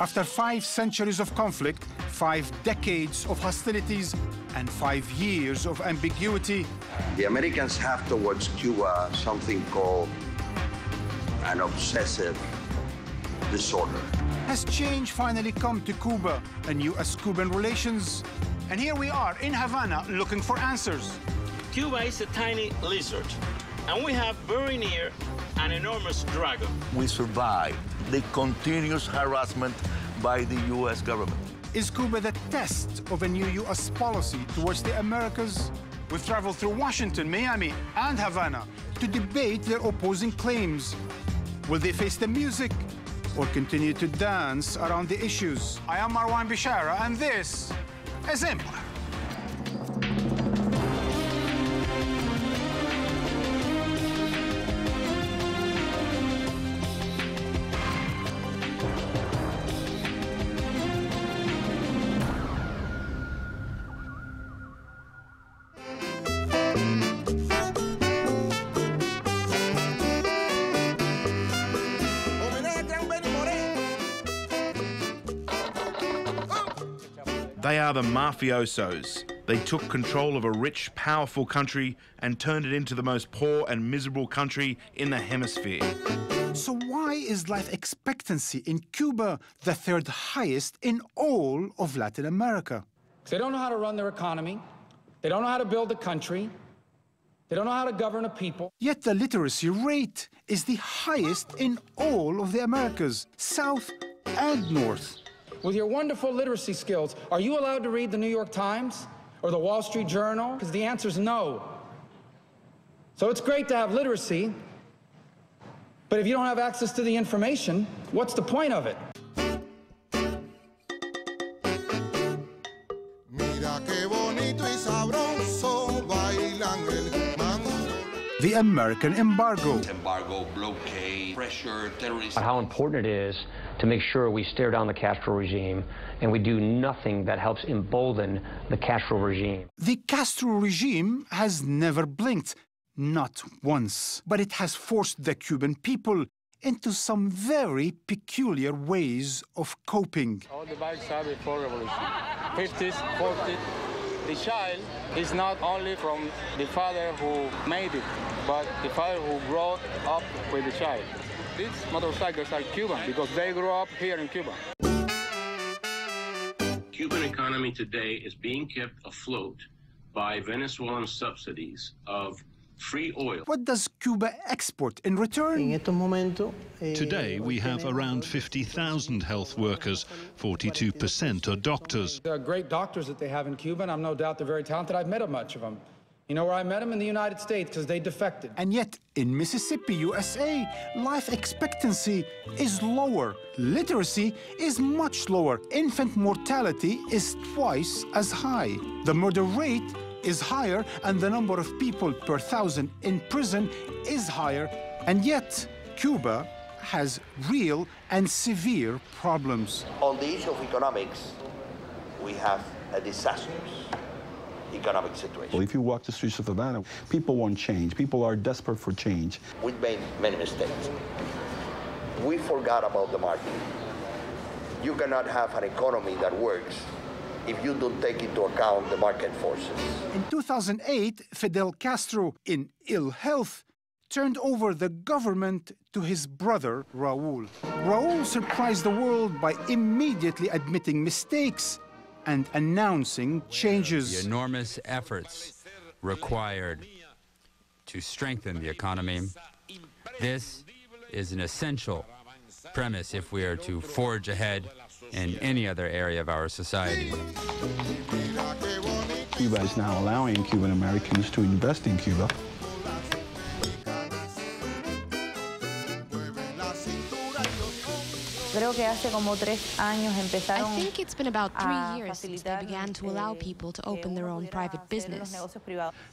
After five centuries of conflict, five decades of hostilities, and five years of ambiguity, The Americans have towards Cuba something called an obsessive disorder. has change finally come to Cuba and U.S.-Cuban relations? And here we are in Havana looking for answers. Cuba is a tiny lizard, and we have very near an enormous dragon. We survived the continuous harassment by the U.S. government. Is Cuba the test of a new U.S. policy towards the Americas? We've traveled through Washington, Miami, and Havana to debate their opposing claims. Will they face the music or continue to dance around the issues? I am Marwan Bishara, and this is Empire. Are the mafiosos. They took control of a rich, powerful country and turned it into the most poor and miserable country in the hemisphere. So why is life expectancy in Cuba the third highest in all of Latin America? They don't know how to run their economy. They don't know how to build a country. They don't know how to govern a people. Yet the literacy rate is the highest in all of the Americas, South and North. With your wonderful literacy skills, are you allowed to read the New York Times or the Wall Street Journal? Because the answer is no. So it's great to have literacy, but if you don't have access to the information, what's the point of it? The American embargo. embargo, blockade, pressure, terrorism. how important it is to make sure we stare down the Castro regime and we do nothing that helps embolden the Castro regime. The Castro regime has never blinked, not once, but it has forced the Cuban people into some very peculiar ways of coping. All the bikes are before revolution. 50s, 40s. The child is not only from the father who made it, but the father who brought up with the child. These motorcycles are Cuban because they grew up here in Cuba. Cuban economy today is being kept afloat by Venezuelan subsidies of free oil. What does Cuba export in return? Today, we have around 50,000 health workers. 42% are doctors. There are great doctors that they have in Cuba, and I'm no doubt they're very talented. I've met a bunch of them. You know where I met them? In the United States, because they defected. And yet, in Mississippi, USA, life expectancy is lower. Literacy is much lower. Infant mortality is twice as high. The murder rate is higher, and the number of people per thousand in prison is higher. And yet, Cuba has real and severe problems. On the issue of economics, we have a disastrous economic situation. Well, if you walk the streets of Havana, people want change. People are desperate for change. We made many mistakes. We forgot about the market. You cannot have an economy that works if you don't take into account the market forces. In 2008, Fidel Castro, in ill health, turned over the government to his brother, Raul. Raul surprised the world by immediately admitting mistakes and announcing changes. The enormous efforts required to strengthen the economy. This is an essential premise if we are to forge ahead in any other area of our society. Cuba is now allowing Cuban Americans to invest in Cuba. Creo que hace como tres años empezaron I think it's been about three years since they began to allow eh, people to eh, open their own private business.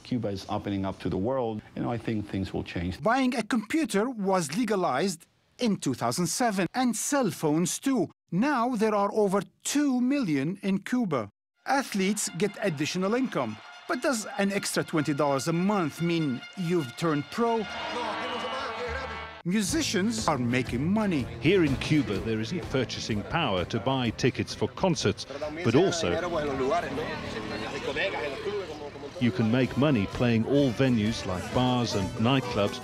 Cuba is opening up to the world. You know, I think things will change. Buying a computer was legalized in 2007, and cell phones too. Now there are over 2 million in Cuba. Athletes get additional income. But does an extra $20 a month mean you've turned pro? Musicians are making money. Here in Cuba, there isn't purchasing power to buy tickets for concerts, but also you can make money playing all venues like bars and nightclubs.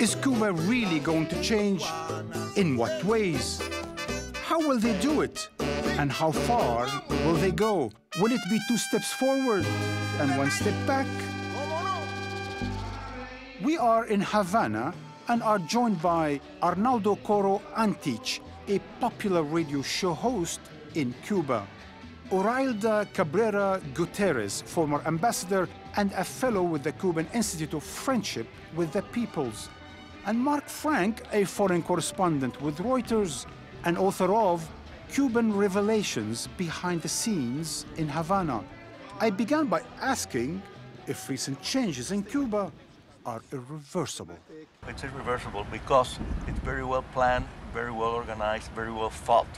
Is Cuba really going to change? In what ways? How will they do it? And how far will they go? Will it be two steps forward and one step back? We are in Havana and are joined by Arnaldo Coro Antich, a popular radio show host in Cuba. Orailda Cabrera Guterres, former ambassador and a fellow with the Cuban Institute of Friendship with the Peoples. And Mark Frank, a foreign correspondent with Reuters and author of Cuban Revelations Behind the Scenes in Havana. I began by asking if recent changes in Cuba are irreversible. It's irreversible because it's very well planned, very well organized, very well thought.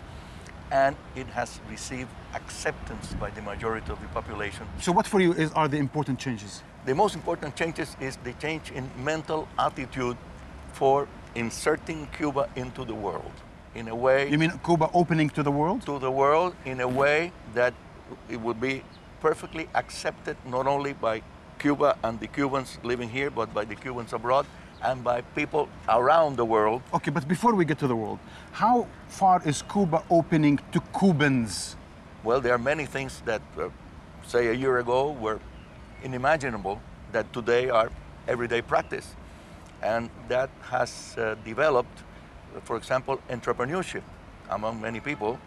And it has received acceptance by the majority of the population. So what for you is, are the important changes? The most important changes is the change in mental attitude for inserting Cuba into the world in a way. You mean Cuba opening to the world? To the world in a way that it would be perfectly accepted not only by Cuba and the Cubans living here, but by the Cubans abroad and by people around the world. Okay, but before we get to the world, how far is Cuba opening to Cubans? Well, there are many things that, uh, say, a year ago were unimaginable that today are everyday practice. And that has uh, developed for example, entrepreneurship among many people.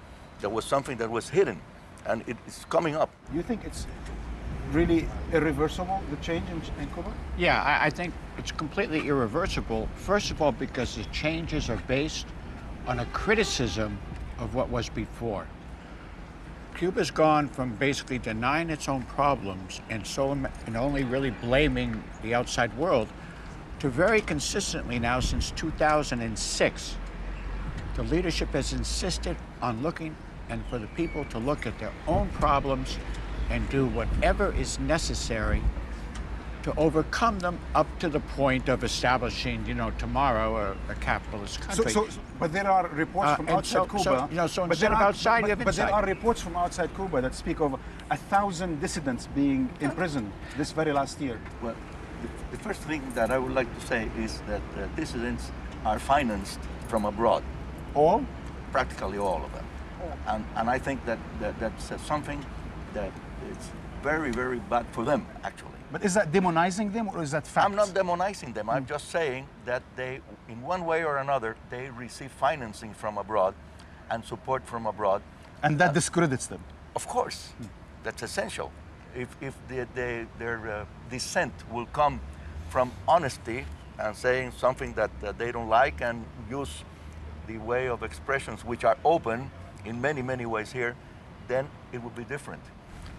That was something that was hidden, and it is coming up. You think it's really irreversible, the change in, in Cuba? Yeah, I, I, think it's completely irreversible. First of all, because the changes are based on a criticism of what was before. Cuba's gone from basically denying its own problems and so and only really blaming the outside world to very consistently now since 2006, the leadership has insisted on looking and for the people to look at their own problems and do whatever is necessary to overcome them up to the point of establishing, you know, tomorrow a, a capitalist country. So, so, but there are reports uh, from outside so, Cuba. So, you know, so but instead of are, outside, but, but there are reports from outside Cuba that speak of a thousand dissidents being imprisoned this very last year. Well, the first thing that I would like to say is that uh, dissidents are financed from abroad. All? Practically all of them. And, and I think that, that that's uh, something that is very, very bad for them, actually. But is that demonizing them or is that fact? I'm not demonizing them. I'm just saying that they, in one way or another, they receive financing from abroad and support from abroad. And that discredits them? Of course. Hmm. That's essential. If, if they, they, their uh, dissent will come from honesty and saying something that uh, they don't like and use the way of expressions which are open in many, many ways here, then it would be different.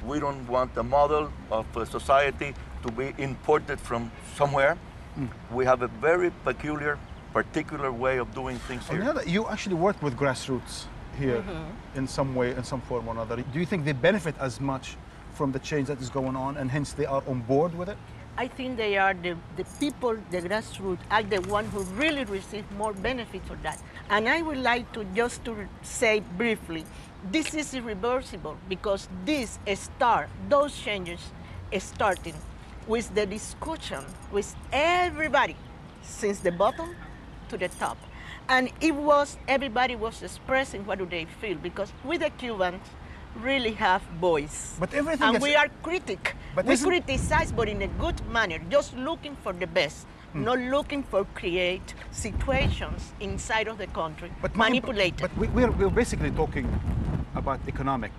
We don't want the model of a society to be imported from somewhere. Mm. We have a very peculiar, particular way of doing things here. You, you actually work with grassroots here mm -hmm. in some way, in some form or another. Do you think they benefit as much from the change that is going on and hence they are on board with it? I think they are the, the people, the grassroots, are the ones who really receive more benefit for that. And I would like to just to say briefly, this is irreversible because this start, those changes starting with the discussion with everybody, since the bottom to the top. And it was, everybody was expressing what do they feel because with the Cubans, really have voice. But everything and we are critic. But we criticize, but in a good manner, just looking for the best. Hmm. Not looking for create situations inside of the country, but manipulate. But we, we're, we're basically talking about economic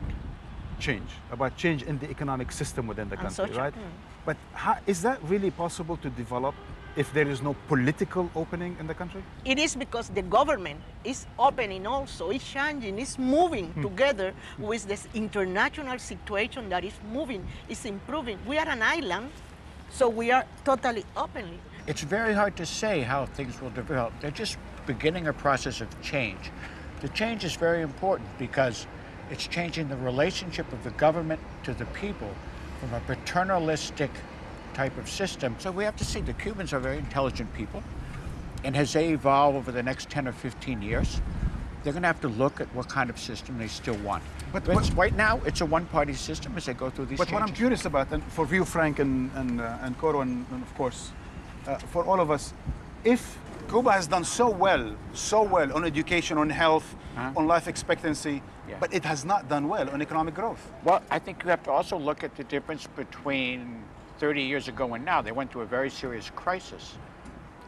change, about change in the economic system within the country, right? Mm. But how, is that really possible to develop if there is no political opening in the country? It is because the government is opening also, it's changing, it's moving hmm. together with this international situation that is moving, is improving. We are an island, so we are totally openly. It's very hard to say how things will develop. They're just beginning a process of change. The change is very important because it's changing the relationship of the government to the people from a paternalistic type of system. So we have to see the Cubans are very intelligent people. And as they evolve over the next 10 or 15 years, they're going to have to look at what kind of system they still want. But But, right now, it's a one-party system as they go through these But what I'm curious about, and for you, Frank, and and, uh, and Coro, and, and of course, uh, for all of us, if Cuba has done so well, so well on education, on health, on life expectancy, Yeah. but it has not done well on economic growth. Well, I think you have to also look at the difference between 30 years ago and now. They went through a very serious crisis.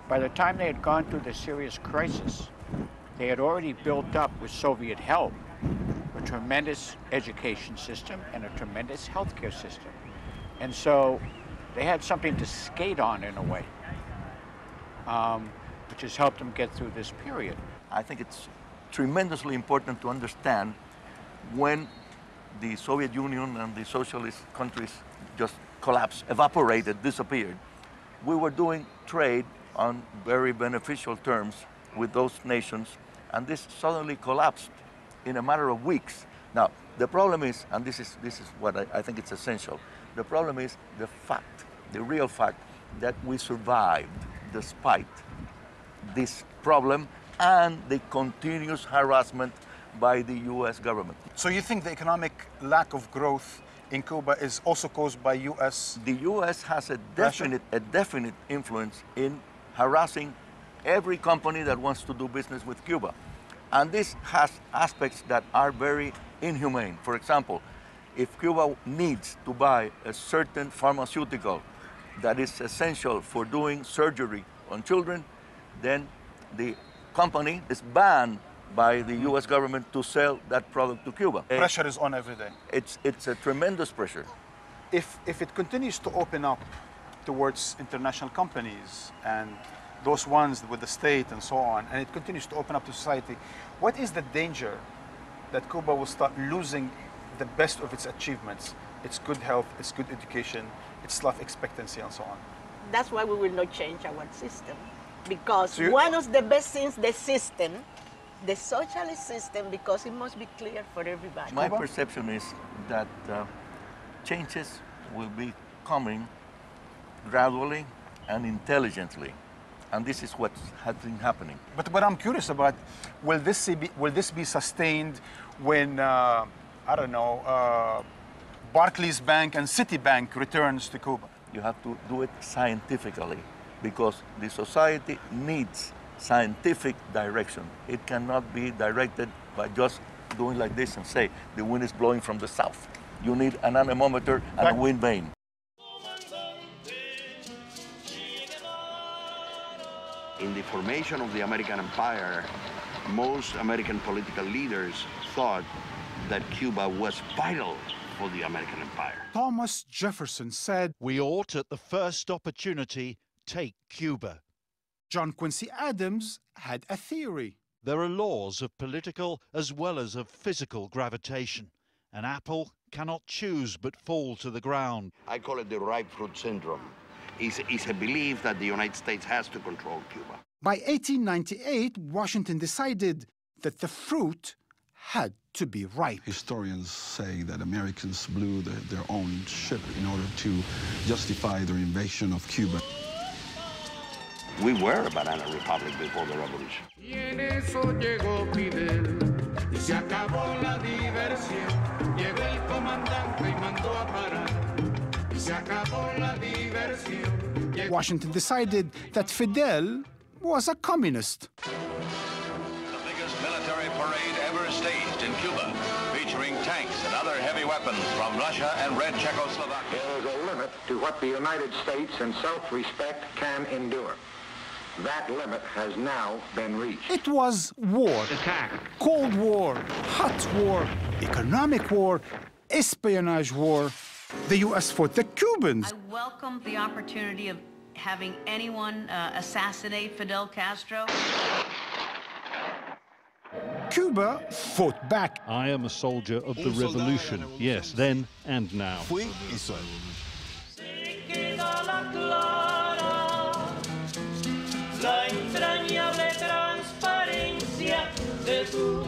By the time they had gone through the serious crisis, they had already built up with Soviet help a tremendous education system and a tremendous healthcare system. And so they had something to skate on in a way, um, which has helped them get through this period. I think it's tremendously important to understand when the Soviet Union and the socialist countries just collapsed, evaporated, disappeared. We were doing trade on very beneficial terms with those nations, and this suddenly collapsed in a matter of weeks. Now, the problem is, and this is, this is what I, I think it's essential, the problem is the fact, the real fact, that we survived despite this problem and the continuous harassment by the US government. So you think the economic lack of growth in Cuba is also caused by U.S. The US has a definite, a definite influence in harassing every company that wants to do business with Cuba. And this has aspects that are very inhumane. For example, if Cuba needs to buy a certain pharmaceutical that is essential for doing surgery on children, then the company is banned by the US government to sell that product to Cuba. Pressure is on every day. It's, it's a tremendous pressure. if if it continues to open up towards international companies and those ones with the state and so on, and it continues to open up to society, what is the danger that Cuba will start losing the best of its achievements, its good health, its good education, its life expectancy, and so on? That's why we will not change our system. Because So one of the best things, the system, the socialist system, because it must be clear for everybody. My perception is that uh, changes will be coming gradually and intelligently. And this is what has been happening. But what I'm curious about, will this be, will this be sustained when, uh, I don't know, uh, Barclays Bank and Citibank returns to Cuba? You have to do it scientifically because the society needs scientific direction. It cannot be directed by just doing like this and say the wind is blowing from the south. You need an anemometer and a wind vane. In the formation of the American empire, most American political leaders thought that Cuba was vital for the American empire. Thomas Jefferson said, We ought at the first opportunity take Cuba. John Quincy Adams had a theory. There are laws of political as well as of physical gravitation. An apple cannot choose but fall to the ground. I call it the ripe fruit syndrome. It's, it's a belief that the United States has to control Cuba. By 1898, Washington decided that the fruit had to be ripe. Historians say that Americans blew the, their own ship in order to justify their invasion of Cuba. We were a banana republic before the revolution. Y en eso llegó Fidel y se acabó la diversión. Llegó el comandante y mandó a parar y se acabó la diversión. Llegó- Washington decided that Fidel was a communist. The biggest military parade ever staged in Cuba, featuring tanks and other heavy weapons from Russia and Red Czechoslovakia. There is a limit to what the United States in self-respect can endure. That limit has now been reached. It was war. Attack. Cold War, hot war, economic war, espionage war. The US fought the Cubans. I welcome the opportunity of having anyone uh, assassinate Fidel Castro. Cuba fought back. I am a soldier of the revolution. Yes, then and now. La entrañable transparencia de tu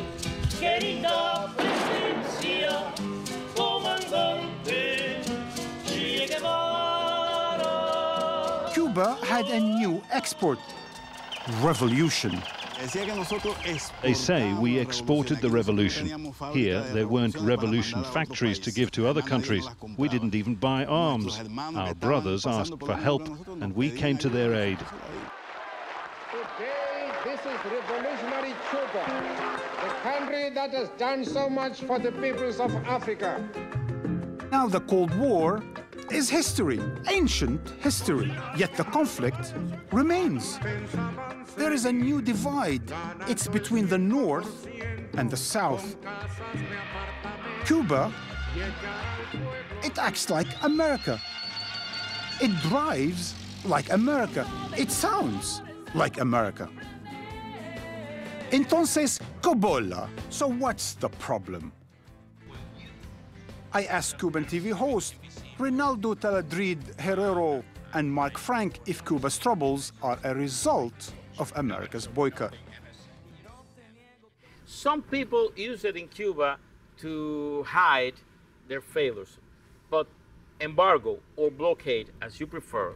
querida presencia, comandante Che Guevara. Cuba had a new export revolution. They say we exported the revolution. Here, there weren't revolution factories to give to other countries. We didn't even buy arms. Our brothers asked for help, and we came to their aid. This is revolutionary Cuba, the country that has done so much for the peoples of Africa. Now the Cold War is history, ancient history, yet the conflict remains. There is a new divide. It's between the North and the South. Cuba, it acts like America. It drives like America. It sounds like America. Entonces, Cobola. So what's the problem? I asked Cuban TV host Rinaldo Taladrid Herrero and Mark Frank if Cuba's troubles are a result of America's boycott. Some people use it in Cuba to hide their failures, but embargo or blockade, as you prefer,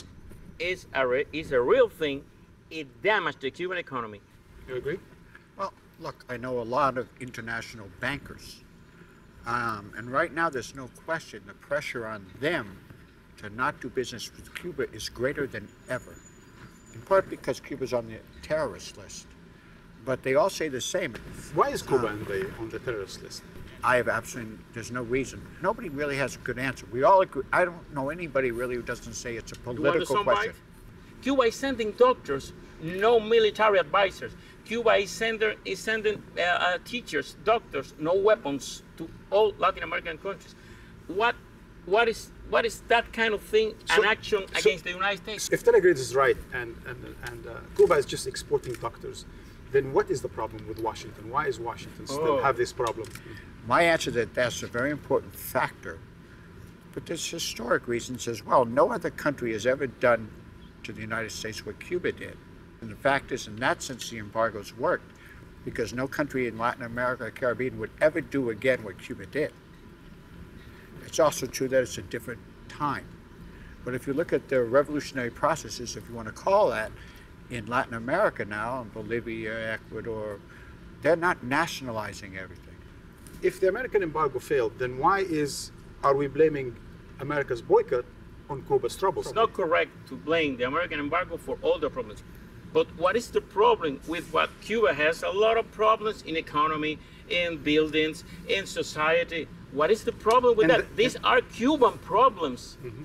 is a, re- is a real thing. It damaged the Cuban economy. You agree? Well, look, I know a lot of international bankers. Um, and right now, there's no question the pressure on them to not do business with Cuba is greater than ever. In part because Cuba's on the terrorist list. But they all say the same. Why is Cuba Um, on, the, on the terrorist list? I have absolutely, there's no reason. Nobody really has a good answer. We all agree. I don't know anybody really who doesn't say it's a You want the political soundbite? question. Cuba is sending doctors, no military advisors. Cuba is sending, is sending uh, uh, teachers, doctors, no weapons to all Latin American countries. What, what is, what is that kind of thing, So- an action so- against the United States? If Taladrid is right and, and, and uh, Cuba is just exporting doctors, then what is the problem with Washington? Why is Washington still Oh. have this problem? My answer to that that's a very important factor, but there's historic reasons as well. No other country has ever done to the United States what Cuba did. And the fact is, in that sense, the embargoes worked because no country in Latin America or Caribbean would ever do again what Cuba did. It's also true that it's a different time. But if you look at the revolutionary processes, if you want to call that, in Latin America now, in Bolivia, Ecuador, they're not nationalizing everything. If the American embargo failed, then why is are we blaming America's boycott on Cuba's troubles? It's not correct to blame the American embargo for all the problems. But what is the problem with what Cuba has? A lot of problems in economy, in buildings, in society. What is the problem with And that? These are Cuban problems mm-hmm.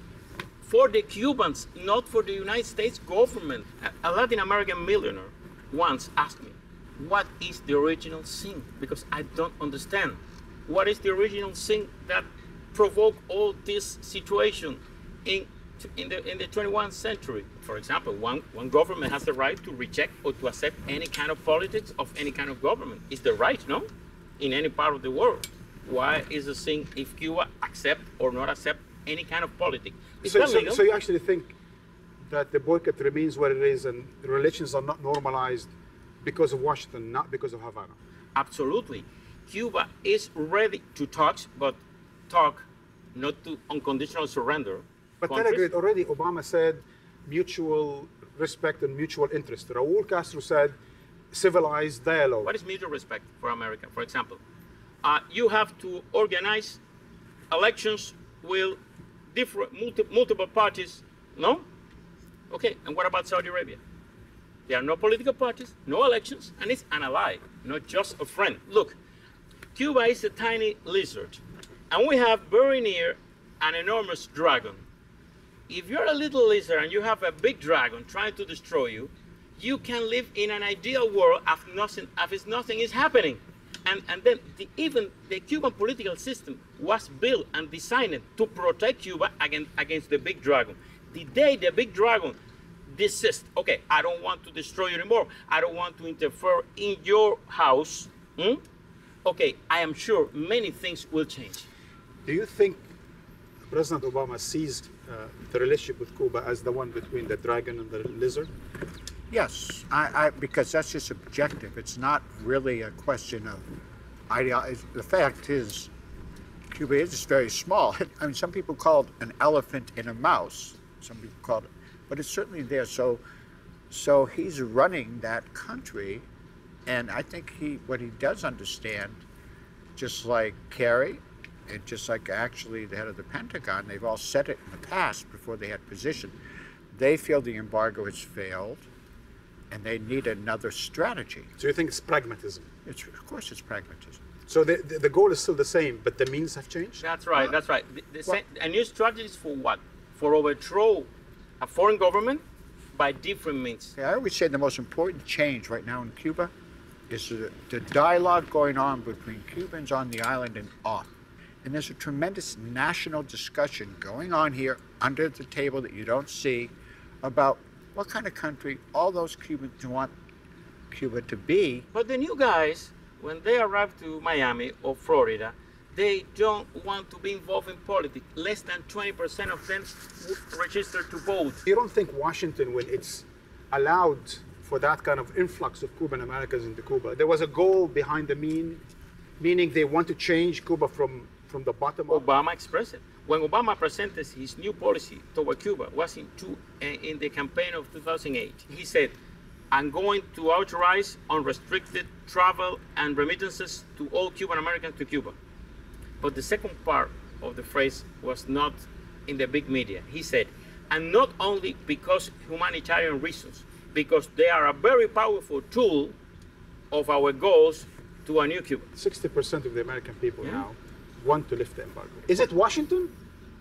for the Cubans, not for the United States government. A- A Latin American millionaire once asked me, What is the original sin? Because I don't understand. What is the original sin that provoked all this situation in, in, the, in the 21st century? For example, one, one government has the right to reject or to accept any kind of politics of any kind of government. It's the right, no? In any part of the world. Why is the sin if Cuba accept or not accept any kind of politics? So, so, so you actually think that the boycott remains what it is and relations are not normalized because of Washington, not because of Havana? Absolutely. Cuba is ready to talk, but talk not to unconditional surrender. But countries. Taladrid already, Obama said mutual respect and mutual interest. Raul Castro said civilized dialogue. What is mutual respect for America, for example? Uh, you have to organize elections with different multi, multiple parties, no? Okay, and what about Saudi Arabia? There are no political parties, no elections, and it's an ally, not just a friend. Look, Cuba is a tiny lizard, and we have very near an enormous dragon. If you're a little lizard and you have a big dragon trying to destroy you, you can live in an ideal world as nothing, if nothing is happening. And, and then the, even the Cuban political system was built and designed to protect Cuba against, against the big dragon. The day the big dragon desist, okay, I don't want to destroy you anymore. I don't want to interfere in your house. hmm? Okay, I am sure many things will change. Do you think President Obama sees Uh, the relationship with Cuba as the one between the dragon and the lizard? Yes, I, I, because that's just objective. It's not really a question of ideology. The fact is, Cuba is very small. I mean, some people call it an elephant in a mouse. Some people call it, but it's certainly there. So So he's running that country, and I think he what he does understand, just like Kerry, and just like actually the head of the Pentagon, they've all said it in the past before they had position. They feel the embargo has failed, and they need another strategy. So you think it's pragmatism? It's, of course, it's pragmatism. So the, the, the goal is still the same, but the means have changed? That's right, that's right. The, the sa- a new strategy is for what? For overthrow a foreign government by different means. I always say the most important change right now in Cuba is the, the dialogue going on between Cubans on the island and off. And there's a tremendous national discussion going on here under the table that you don't see about what kind of country all those Cubans want Cuba to be. But the new guys, when they arrive to Miami or Florida, they don't want to be involved in politics. Less than 20% of them would register to vote. You don't think Washington, when it's allowed for that kind of influx of Cuban Americans into Cuba, there was a goal behind the mean, meaning they want to change Cuba from, from the bottom up? Obama expressed it. When Obama presented his new policy toward Cuba was in, two, eh, in the campaign of 2008. He said, I'm going to authorize unrestricted travel and remittances to all Cuban Americans to Cuba. But the second part of the phrase was not in the big media. He said, and not only because humanitarian reasons, because they are a very powerful tool of our goals to a new Cuba. 60% of the American people now want to lift the embargo. Is it Washington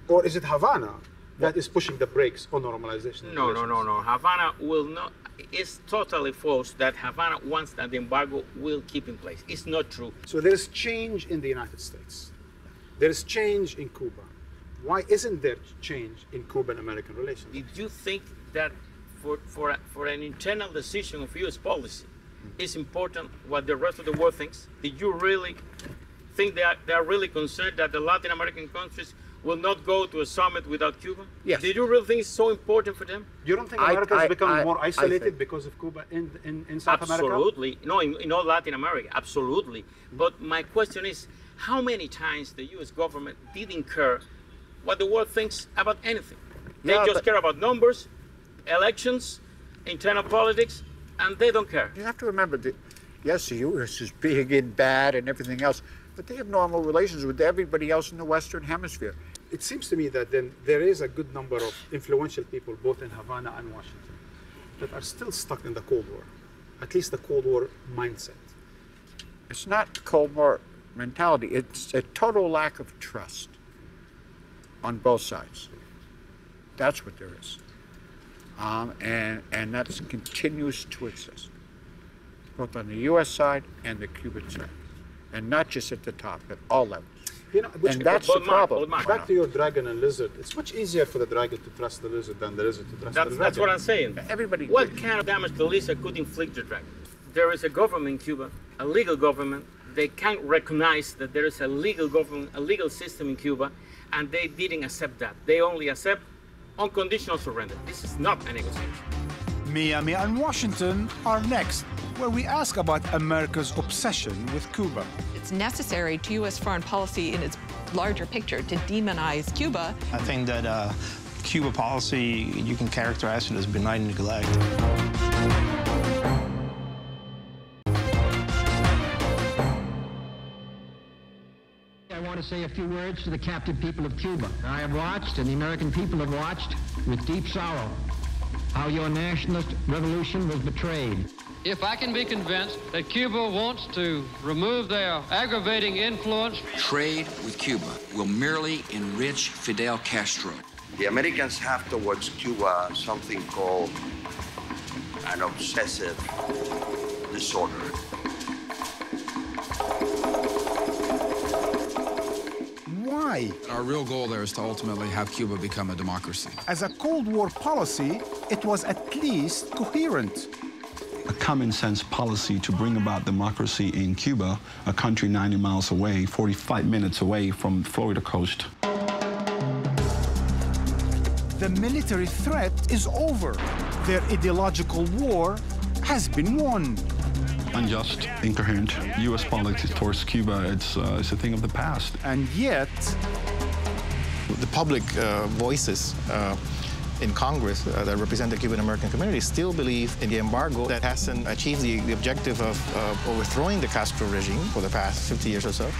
or is it Havana that is pushing the brakes on normalization? No, no, no, no. Havana will not. It's totally false that Havana wants that the embargo will keep in place. It's not true. So there's change in the United States. There's change in Cuba. Why isn't there change in Cuban American relations? Did you think that for, for, for an internal decision of U.S. policy, mm. it's important what the rest of the world thinks? Did you really think they are, they are really concerned that the Latin American countries will not go to a summit without Cuba? Yes. Did you really think it's so important for them? You don't think I- America is I- becoming I- more isolated because of Cuba in, in, in South America? Absolutely. No, in, in all Latin America, absolutely. But my question is, how many times the U.S. government didn't care what the world thinks about anything? They Yeah, just care about numbers, elections, internal politics, and they don't care. You have to remember that, yes, the U.S. is big and bad and everything else, but they have normal relations with everybody else in the Western Hemisphere. It seems to me that then there is a good number of influential people, both in Havana and Washington, that are still stuck in the Cold War, at least the Cold War mindset. It's not Cold War mentality. It's a total lack of trust on both sides. That's what there is. Um, and, and that continues to exist, both on the U.S. side and the Cuban side. And not just at the top, at all levels. You know, which- and that's the problem. Back to your dragon and lizard. It's much easier for the dragon to trust the lizard than the lizard to trust That's, the dragon. that's what I'm saying. Everybody. What kind of damage the lizard could inflict the dragon? There is a government in Cuba, a legal government. They can't recognize that there is a legal government, a legal system in Cuba, and they didn't accept that. They only accept unconditional surrender. This is not a negotiation. Miami and Washington are next, where we ask about America's obsession with Cuba. It's necessary to U.S. foreign policy in its larger picture to demonize Cuba. I think that uh, Cuba policy, you can characterize it as benign neglect. I want to say a few words to the captive people of Cuba. I have watched, and the American people have watched, with deep sorrow, how your nationalist revolution was betrayed. If I can be convinced that Cuba wants to remove their aggravating influence, Trade with Cuba will merely enrich Fidel Castro. The Americans have towards Cuba something called an obsessive disorder. Why? Our real goal there is to ultimately have Cuba become a democracy. As a Cold War policy, it was at least coherent. A common sense policy to bring about democracy in Cuba, a country 90 miles away, 45 minutes away from Florida coast. The military threat is over. Their ideological war has been won. Unjust, incoherent U.S. politics towards Cuba, it's, uh, it's a thing of the past. And yet, The public uh, voices uh, in Congress uh, that represent the Cuban American community still believe in the embargo that hasn't achieved the, the objective of uh, overthrowing the Castro regime for the past 50 years or so.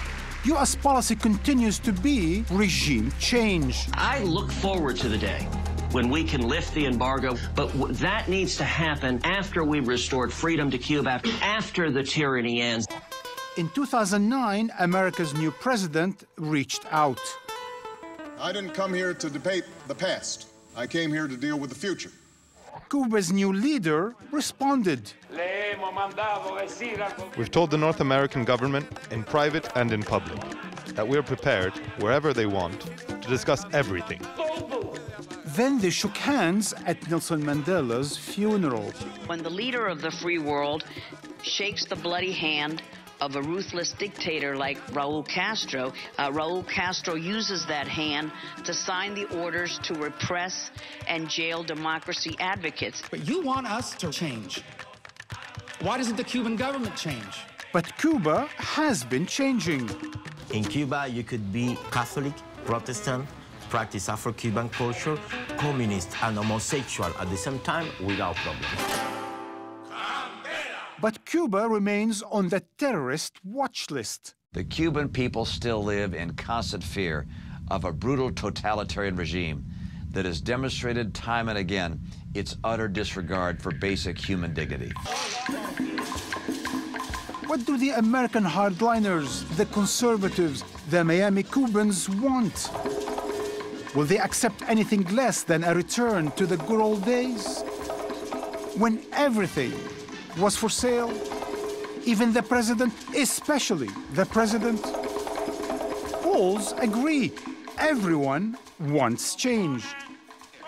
U.S. policy continues to be regime change. I look forward to the day when we can lift the embargo, but that needs to happen after we've restored freedom to Cuba, after the tyranny ends. In 2009, America's new president reached out. I didn't come here to debate the past. I came here to deal with the future. Cuba's new leader responded. We've told the North American government, in private and in public, that we're prepared, wherever they want, to discuss everything. Then they shook hands at Nelson Mandela's funeral. When the leader of the free world shakes the bloody hand of a ruthless dictator like Raul Castro, uh, Raul Castro uses that hand to sign the orders to repress and jail democracy advocates. But you want us to change. Why doesn't the Cuban government change? But Cuba has been changing. In Cuba, you could be Catholic, Protestant, practice Afro-Cuban culture, communist and homosexual at the same time without problems. But Cuba remains on the terrorist watch list. The Cuban people still live in constant fear of a brutal totalitarian regime that has demonstrated time and again its utter disregard for basic human dignity. What do the American hardliners, the conservatives, the Miami Cubans want? Will they accept anything less than a return to the good old days? When everything was for sale? Even the president, especially the president? Polls agree. Everyone wants change.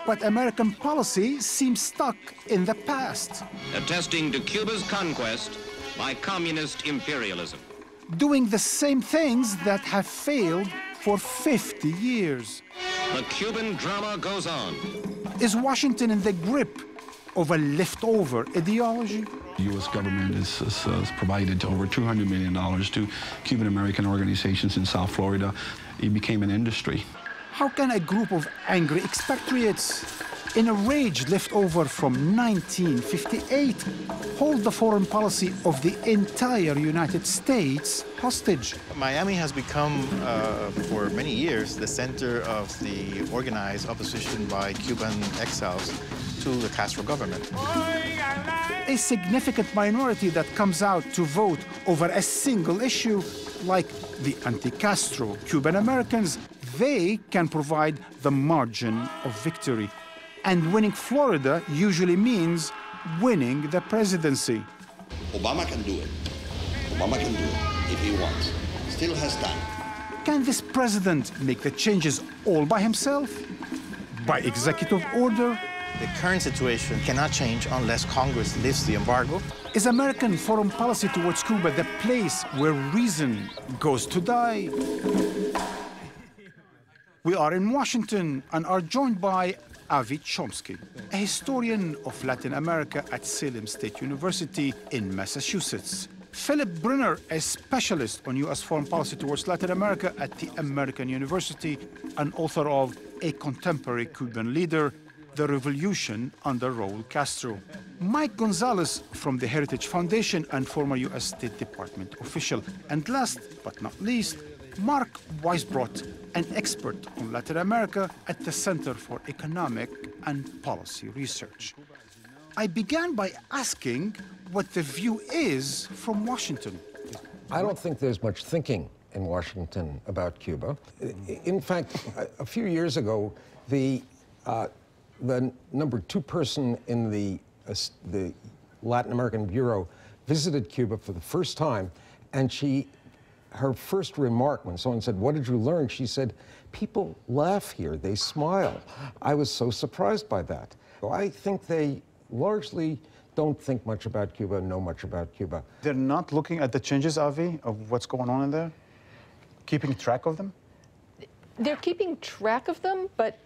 But American policy seems stuck in the past. Attesting to Cuba's conquest by communist imperialism. Doing the same things that have failed for 50 years. The Cuban drama goes on. Is Washington in the grip of a leftover ideology? The U.S. government has, has provided over $200 million to Cuban American organizations in South Florida. It became an industry. How can a group of angry expatriates in a rage left over from 1958 hold the foreign policy of the entire United States hostage? Miami has become, uh, for many years, the center of the organized opposition by Cuban exiles to the Castro government. A significant minority that comes out to vote over a single issue, like the anti-Castro Cuban Americans, they can provide the margin of victory. And winning Florida usually means winning the presidency. Obama can do it. Obama can do it if he wants. Still has time. Can this president make the changes all by himself? By executive order? The current situation cannot change unless Congress lifts the embargo. Is American foreign policy towards Cuba the place where reason goes to die? We are in Washington and are joined by Avi Chomsky, a historian of Latin America at Salem State University in Massachusetts. Philip Brenner, a specialist on U.S. foreign policy towards Latin America at the American University and author of A Contemporary Cuba Reader, The Revolution under Raul Castro. Mike Gonzalez from the Heritage Foundation and former U.S. State Department official. And last but not least, Mark Weisbrot, an expert on Latin America at the Center for Economic and Policy Research. I began by asking what the view is from Washington. I don't think there's much thinking in Washington about Cuba. In fact, a few years ago, the, uh, the number two person in the, uh, the Latin American Bureau visited Cuba for the first time, and she her first remark when someone said, What did you learn? She said, People laugh here, they smile. I was so surprised by that. I think they largely don't think much about Cuba, know much about Cuba. They're not looking at the changes, Avi, of what's going on in there? Keeping track of them? They're keeping track of them, but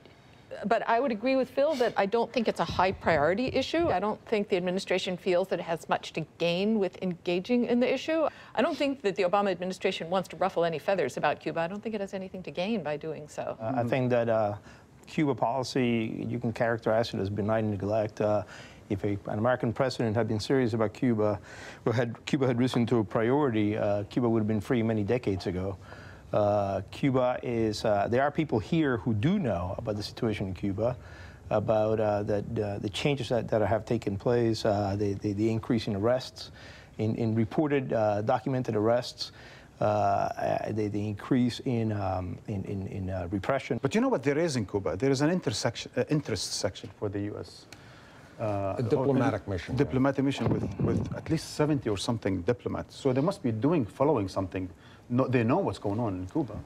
but I would agree with Phil that I don't think it's a high priority issue. I don't think the administration feels that it has much to gain with engaging in the issue. I don't think that the Obama administration wants to ruffle any feathers about Cuba. I don't think it has anything to gain by doing so. Uh, I think that uh, Cuba policy, you can characterize it as benign neglect. Uh, if a, an American president had been serious about Cuba, or had Cuba had risen to a priority, uh, Cuba would have been free many decades ago. Uh, Cuba is, uh, there are people here who do know about the situation in Cuba, about uh, the, the changes that, that have taken place, uh, the, the, the, increase in arrests, in, in reported uh, documented arrests, uh, the, the, increase in, um, in, in, in repression. But you know what there is in Cuba? There is an intersection, interest section for the U.S. Uh, a diplomatic mission. Diplomatic right? mission with, with at least 70 or something diplomats. So they must be doing, following something. No, they know what's going on in Cuba.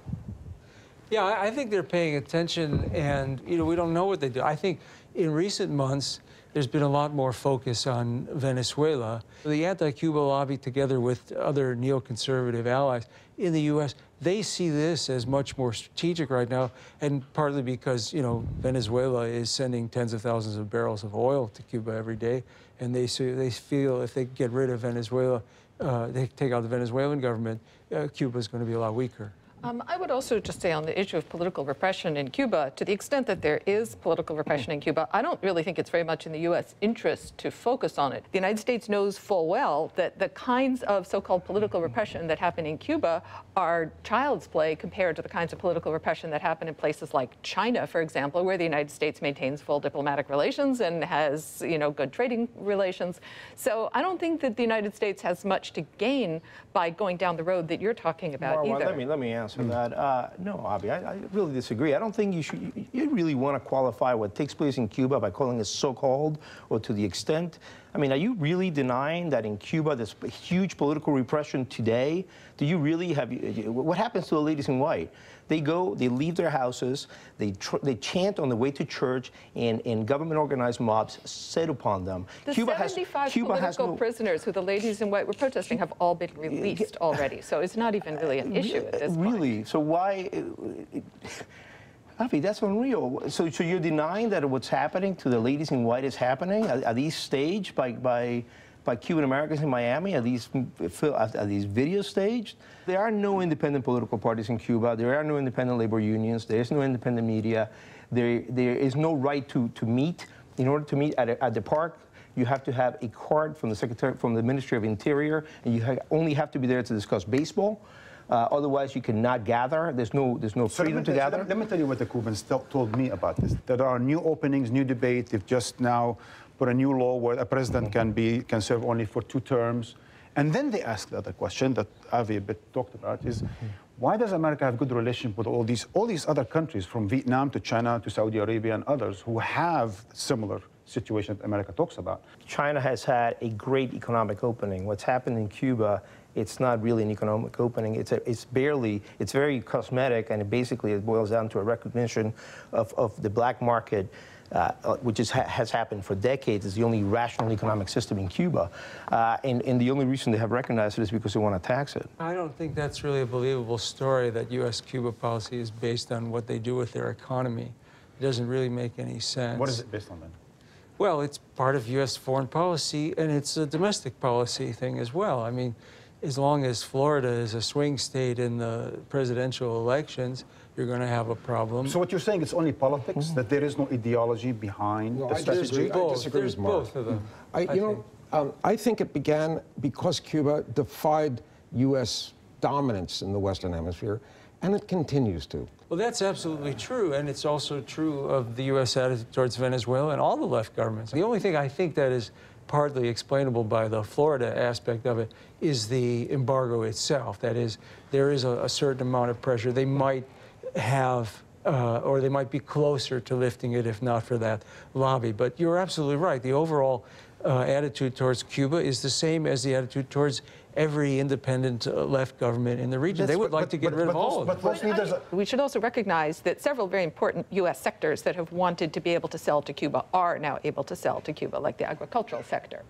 Yeah, I think they're paying attention, and you know we don't know what they do. I think in recent months there's been a lot more focus on Venezuela. The anti-Cuba lobby, together with other neoconservative allies in the U.S., they see this as much more strategic right now, and partly because you know Venezuela is sending tens of thousands of barrels of oil to Cuba every day, and they they feel if they get rid of Venezuela, uh, they take out the Venezuelan government, uh, Cuba is going to be a lot weaker. Um, I would also just say on the issue of political repression in Cuba, to the extent that there is political repression in Cuba, I don't really think it's very much in the U.S. interest to focus on it. The United States knows full well that the kinds of so-called political repression that happen in Cuba are child's play compared to the kinds of political repression that happen in places like China, for example, where the United States maintains full diplomatic relations and has, you know, good trading relations. So I don't think that the United States has much to gain by going down the road that you're talking about well, either. Let me, let me answer mm. that. Uh, no, Avi, I, I, really disagree. I don't think you should, you, you really want to qualify what takes place in Cuba by calling it so-called or to the extent. I mean, are you really denying that in Cuba there's huge political repression today? Do you really have, what happens to the ladies in white? They go, they leave their houses, they, they chant on the way to church, and, and government organized mobs set upon them. The Cuba 75 has, Cuba political has no, prisoners who the ladies in white were protesting have all been released already, so it's not even really an issue at this really? point. Really? So why? Avi, that's unreal. So, so you're denying that what's happening to the ladies in white is happening? Are, are these staged by, by by Cuban Americans in Miami? Are these, are these videos staged? There are no independent political parties in Cuba. There are no independent labor unions. There is no independent media. There, there is no right to, to meet. In order to meet at, a, at the park, you have to have a card from the Secretary, from the Ministry of Interior, and you ha only have to be there to discuss baseball. Uh, otherwise, you cannot gather. There's no, there's no freedom so to gather. Let, let, me tell you what the Cubans told me about this. There are new openings, new debate. They've just now put a new law where a president can be can serve only for two terms. And then they ask the other question that Avi a bit talked about is, why does America have good relations with all these all these other countries, from Vietnam to China to Saudi Arabia and others, who have similar situation that America talks about? China has had a great economic opening. What's happened in Cuba, it's not really an economic opening. It's, a, it's barely, it's very cosmetic, and it basically it boils down to a recognition of, of the black market uh, uh, which is, ha has happened for decades, is the only rational economic system in Cuba. Uh, and, and, the only reason they have recognized it is because they want to tax it. I don't think that's really a believable story that U.S.-Cuba policy is based on what they do with their economy. It doesn't really make any sense. What is it based on then? Well, it's part of U.S. foreign policy, and it's a domestic policy thing as well. I mean, as long as Florida is a swing state in the presidential elections, you're going to have a problem. So what you're saying is only politics, mm -hmm. that there is no ideology behind no, the I strategy? Disagree. Both. I disagree There's with both of them. I, you I know, um, I think it began because Cuba defied U.S. dominance in the Western Hemisphere, and it continues to. Well, that's absolutely true, and it's also true of the U.S. attitude towards Venezuela and all the left governments. The only thing I think that is partly explainable by the Florida aspect of it is the embargo itself. That is, there is a, a certain amount of pressure. They might have uh, or they might be closer to lifting it if not for that lobby. But you're absolutely right. The overall uh, attitude towards Cuba is the same as the attitude towards every independent uh, left government in the region. That's, they would but, like but, to get but, rid of all of them. we should also recognize that several very important U.S. sectors that have wanted to be able to sell to Cuba are now able to sell to Cuba, like the agricultural sector.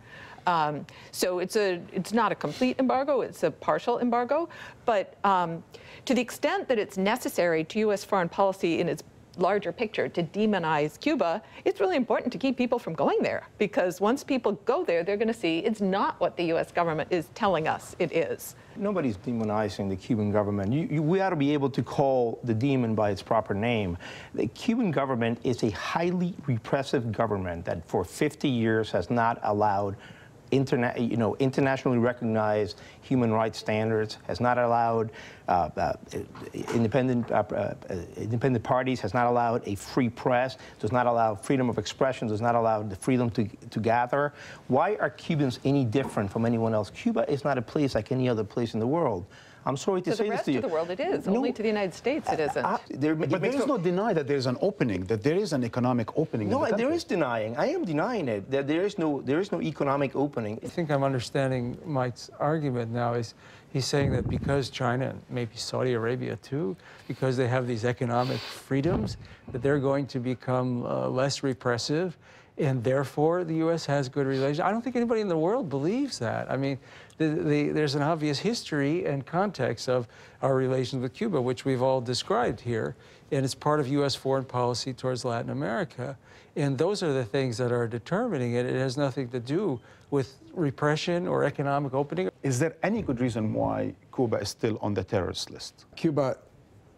Um, so it's a it's not a complete embargo; it's a partial embargo. But um, to the extent that it's necessary to U.S. foreign policy in its larger picture to demonize Cuba, it's really important to keep people from going there because once people go there, they're going to see it's not what the U.S. government is telling us it is. Nobody's demonizing the Cuban government. You, you, we ought to be able to call the demon by its proper name. The Cuban government is a highly repressive government that for 50 years has not allowed interna- you know, internationally recognized human rights standards, has not allowed uh, uh, independent, uh, uh, independent parties, has not allowed a free press, does not allow freedom of expression, does not allow the freedom to, to gather. Why are Cubans any different from anyone else? Cuba is not a place like any other place in the world. I'm sorry to, to say the this rest to you. of the world, it is. No, Only to the United States, it isn't. uh, there, But there is no deny that there is an opening, that there is an economic opening. No, in the there country. is denying. I am denying it. That there is no there is no economic opening. I think I'm understanding Mike's argument now is he's saying that because China and maybe Saudi Arabia too, because they have these economic freedoms, that they're going to become uh, less repressive and therefore the U.S. has good relations. I don't think anybody in the world believes that. I mean, the, the, there's an obvious history and context of our relations with Cuba, which we've all described here, and it's part of U.S. foreign policy towards Latin America. And those are the things that are determining it. It has nothing to do with repression or economic opening. Is there any good reason why Cuba is still on the terrorist list? Cuba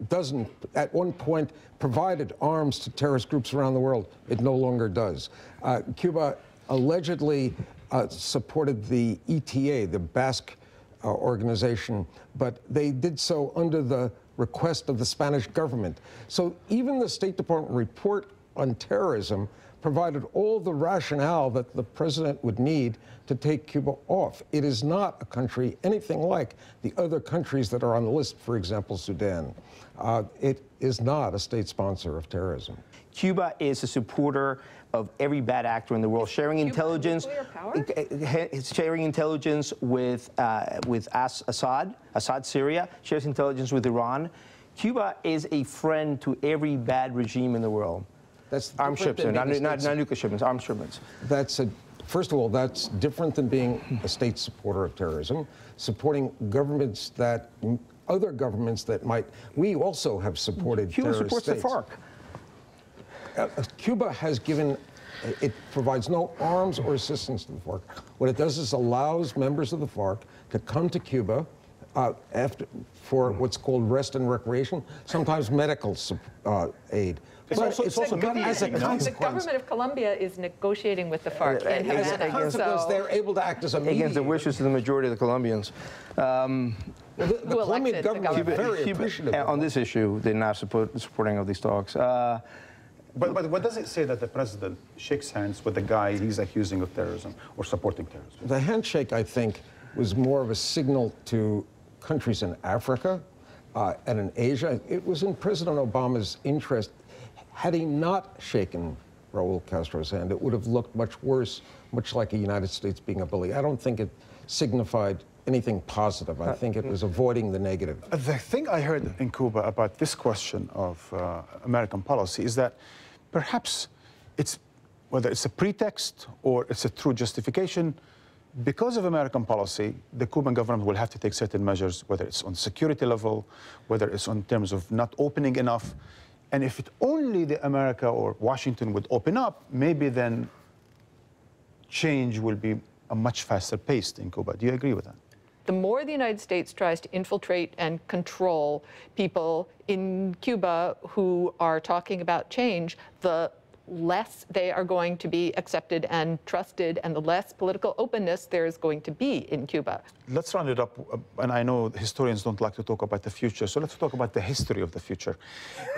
doesn't, at one point, provided arms to terrorist groups around the world. It no longer does. Uh, Cuba allegedly uh, supported the ETA, the Basque uh, organization, but they did so under the request of the Spanish government. So even the State Department report on terrorism provided all the rationale that the president would need to take Cuba off. It is not a country anything like the other countries that are on the list, for example, Sudan. Uh, it is not a state sponsor of terrorism. Cuba is a supporter of every bad actor in the world, sharing intelligence, it's sharing intelligence with uh, with As Assad, Assad Syria, shares intelligence with Iran. Cuba is a friend to every bad regime in the world. That's arms different shipments, not, being not, not nuclear shipments, arms shipments. That's a, first of all, that's different than being a state supporter of terrorism, supporting governments that, other governments that might, we also have supported Cuba supports states. the FARC. Uh, Cuba has given, it provides no arms or assistance to the FARC. What it does is allows members of the FARC to come to Cuba uh, after, for what's called rest and recreation, sometimes medical uh, aid. It's But also- it's also got- as a mediating, no? The government of Colombia is negotiating with the FARC in As a Havana. consequence, So they're able to act as a Against the wishes of the majority of the Colombians. Um, The, the Colombian elected the government is very Cuba- appreciative. uh, on this issue, they're not support, supporting of these talks. Uh, But, but what does it say that the president shakes hands with the guy he's accusing of terrorism or supporting terrorism? The handshake, I think, was more of a signal to countries in Africa uh, and in Asia. It was in President Obama's interest. Had he not shaken Raul Castro's hand, it would have looked much worse, much like the United States being a bully. I don't think it signified anything positive. I think it was avoiding the negative. The thing I heard in Cuba about this question of uh, American policy is that perhaps it's, whether it's a pretext or it's a true justification, because of American policy, the Cuban government will have to take certain measures, whether it's on security level, whether it's on terms of not opening enough. And if it only the America or Washington would open up, maybe then change will be a much faster pace in Cuba. Do you agree with that? The more the United States tries to infiltrate and control people in Cuba who are talking about change, the less they are going to be accepted and trusted, and the less political openness there is going to be in Cuba. Let's round it up. uh, And I know historians don't like to talk about the future, so let's talk about the history of the future.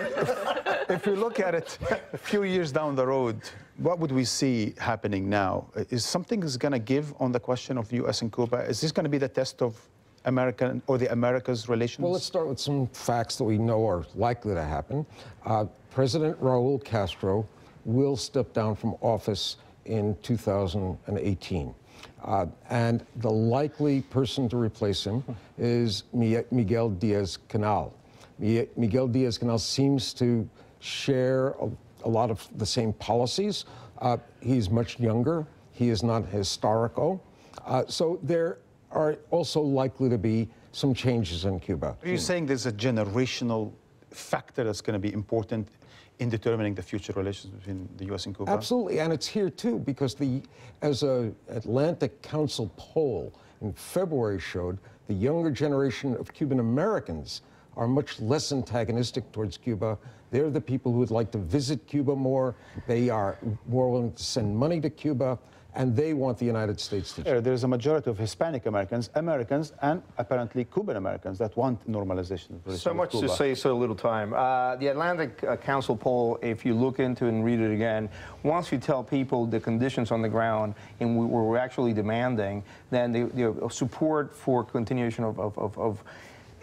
if you look at it a few years down the road, what would we see happening now? Is something is going to give on the question of U.S. and Cuba? Is this going to be the test of American or the Americas relations? Well, let's start with some facts that we know are likely to happen. Uh, President Raul Castro will step down from office in 2018. Uh, and the likely person to replace him is Miguel Diaz Canel. Miguel Diaz Canel seems to share a, a lot of the same policies. Uh, he's much younger, he is not historical. Uh, so there are also likely to be some changes in Cuba. Are you saying there's a generational factor that's going to be important in determining the future relations between the U.S. and Cuba? Absolutely, and it's here too because the as a Atlantic Council poll in February showed, the younger generation of Cuban Americans are much less antagonistic towards Cuba. They're the people who would like to visit Cuba more. They are more willing to send money to Cuba and they want the United States to change. There's a majority of Hispanic Americans, Americans, and apparently Cuban Americans that want normalization. So much to say, so little time. Uh, the Atlantic uh, Council poll, if you look into and read it again, once you tell people the conditions on the ground and we, we're actually demanding, then the, the support for continuation of, of, of, of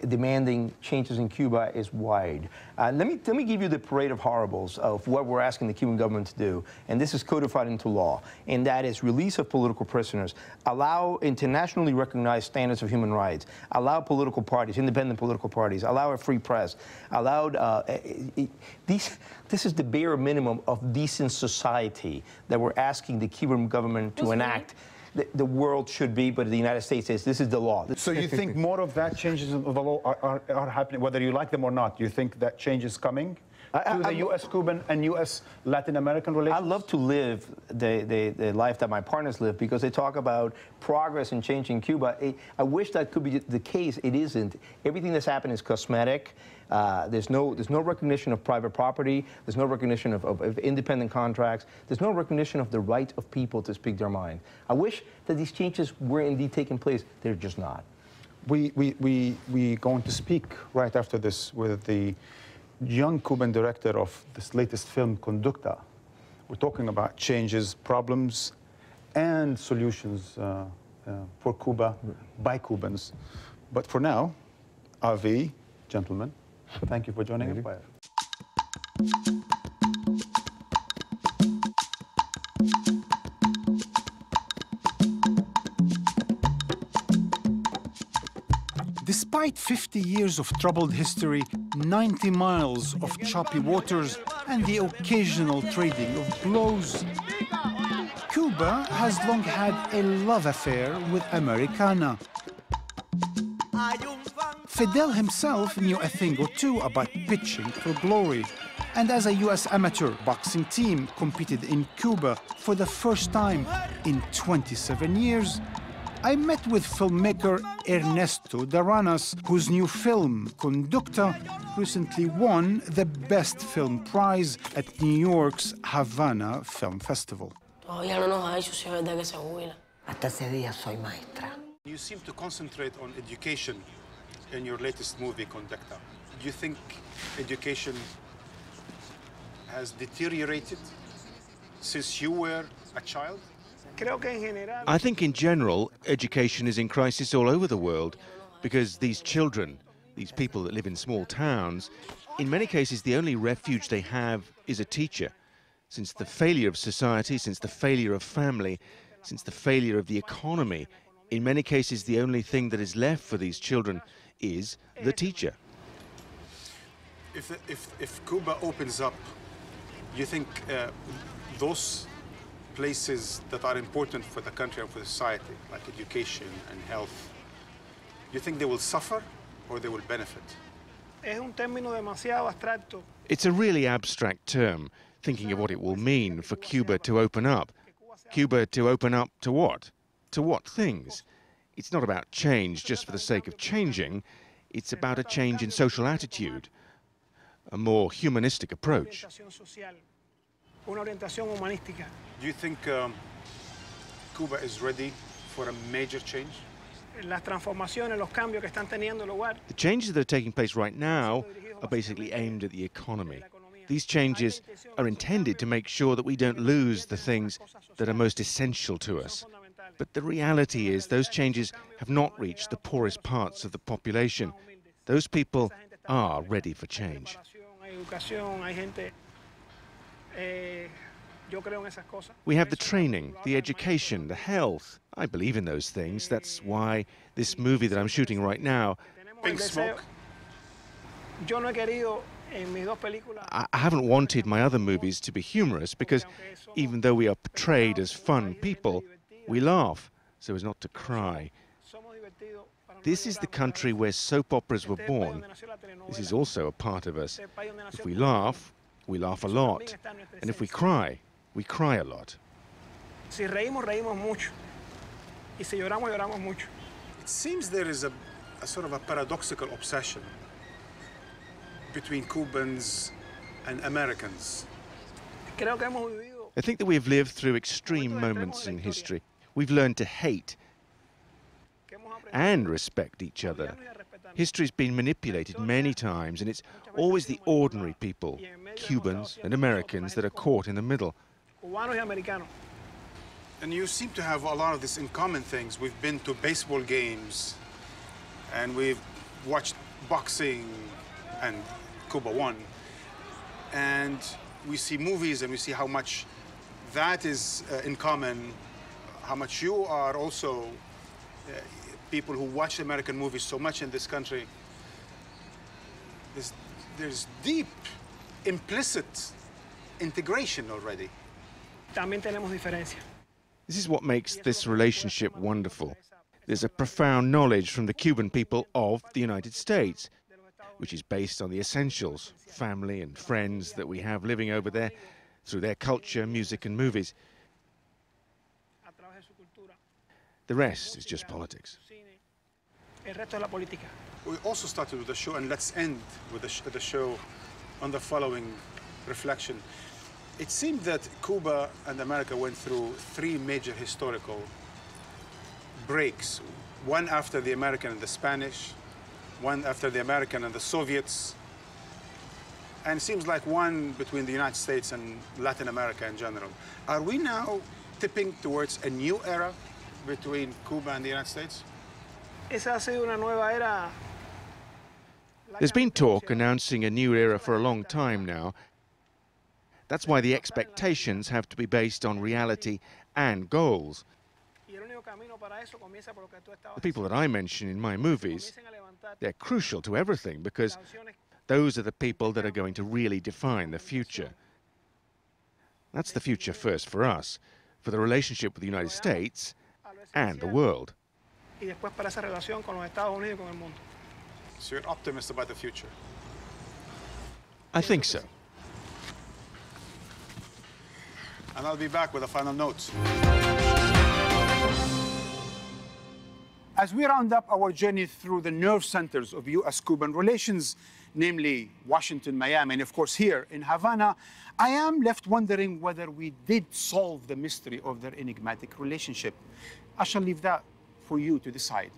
demanding changes in Cuba is wide. Uh, let, me, let me give you the parade of horribles of what we're asking the Cuban government to do, and this is codified into law, and that is release of political prisoners, allow internationally recognized standards of human rights, allow political parties, independent political parties, allow a free press, allowed, uh, these, this is the bare minimum of decent society that we're asking the Cuban government to enact the, the, world should be, but the United States says this is the law. So you think more of that changes of the law are, are, are happening, whether you like them or not? You think that change is coming? I, to the U.S.-Cuban and U.S.-Latin American relations? I love to live the, the, the, life that my partners live because they talk about progress and change in Cuba. I wish that could be the case. It isn't. Everything that's happened is cosmetic. Uh, there's no there's no recognition of private property. There's no recognition of, of, of, independent contracts. There's no recognition of the right of people to speak their mind. I wish that these changes were indeed taking place. They're just not. We we we we going to speak right after this with the young Cuban director of this latest film, Conducta. We're talking about changes, problems, and solutions uh, uh, for Cuba by Cubans. But for now, Avi, gentlemen, thank you for joining Empire. Despite 50 years of troubled history, 90 miles of choppy waters, and the occasional trading of blows, Cuba has long had a love affair with Americana. Fidel himself knew a thing or two about pitching for glory, and as a U.S. amateur boxing team competed in Cuba for the first time in 27 years, I met with filmmaker Ernesto Daranas, whose new film, Conducta, recently won the Best Film Prize at New York's Havana Film Festival. Todavía no nos ha dicho si es verdad que se jubila. Hasta ese día soy maestra. You seem to concentrate on education in your latest movie, Conducta. Do you think education has deteriorated since you were a child? I think in general, education is in crisis all over the world because these children, these people that live in small towns, in many cases the only refuge they have is a teacher. Since the failure of society, since the failure of family, since the failure of the economy, in many cases the only thing that is left for these children is the teacher. If, if, if Cuba opens up, you think uh, those places that are important for the country and for society, like education and health, you think they will suffer or they will benefit? It's a really abstract term, thinking of what it will mean for Cuba to open up. Cuba to open up to what? To what things? It's not about change just for the sake of changing. It's about a change in social attitude, a more humanistic approach. Do you think um, Cuba is ready for a major change? The changes that are taking place right now are basically aimed at the economy. These changes are intended to make sure that we don't lose the things that are most essential to us. But the reality is those changes have not reached the poorest parts of the population. Those people are ready for change. We have the training, the education, the health. I believe in those things. That's why this movie that I'm shooting right now. Pink Smoke. I haven't wanted my other movies to be humorous because even though we are portrayed as fun people, we laugh so as not to cry. This is the country where soap operas were born. This is also a part of us. If we laugh, We laugh a lot. And if we cry, we cry a lot. Si reímos, reímos mucho. Y si lloramos, lloramos mucho. It seems there is a, a sort of a paradoxical obsession between Cubans and Americans. Creo que hemos vivido I think that we have lived through extreme moments in history. We've learned to hate and respect each other. History's been manipulated many times, and it's always the ordinary people, Cubans and Americans, that are caught in the middle. And you seem to have a lot of this in common things. We've been to baseball games, and we've watched boxing, and Cuba won. And we see movies, and we see how much that is uh, in common, how much you are also uh, people who watch American movies so much in this country. There's, there's deep, implicit integration already. También tenemos diferencias. This is what makes this relationship wonderful. There's a profound knowledge from the Cuban people of the United States, which is based on the essentials, family and friends that we have living over there through their culture, music, and movies. The rest is just politics. El resto es la política. We also started with the show, and let's end with the, sh- the show on the following reflection. It seemed that Cuba and America went through three major historical breaks one after the American and the Spanish, one after the American and the Soviets, and it seems like one between the United States and Latin America in general. Are we now tipping towards a new era between Cuba and the United States? Esa ha sido una nueva era. There's been talk announcing a new era for a long time now. That's why the expectations have to be based on reality and goals. Y el único camino para eso comienza por lo que tú estabas The people that I mention in my movies, they're crucial to everything because those are the people that are going to really define the future. That's the future first for us, for the relationship with the United States and the world. y después para esa relación con los Estados Unidos y con el mundo. So you're optimist about the future? I think so. And I'll be back with a final note. As we round up our journey through the nerve centers of U.S. Cuban relations, namely Washington, Miami, and of course here in Havana, I am left wondering whether we did solve the mystery of their enigmatic relationship. I shall leave that for you to decide.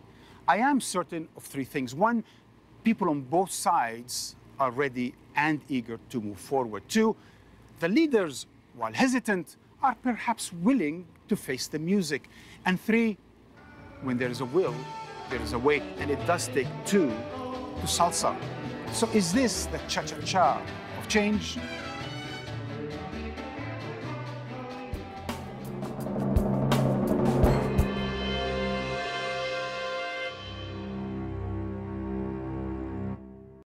I am certain of three things. One, people on both sides are ready and eager to move forward. Two, the leaders, while hesitant, are perhaps willing to face the music. And three, when there is a will, there is a way, and it does take two to salsa. So is this the cha-cha-cha of change